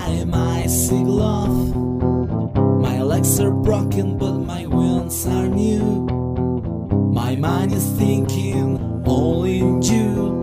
by my signal. My legs are broken, but my wings are new. My mind is thinking only in you.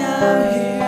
out here.